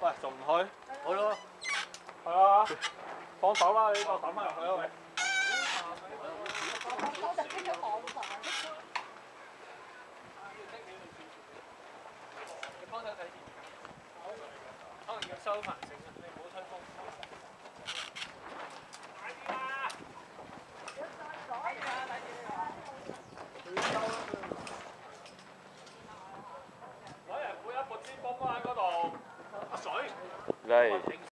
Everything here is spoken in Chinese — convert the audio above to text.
喂，仲唔去？好咯，去啦，放手啦你放等下入去啦喂。我哋喺度 Right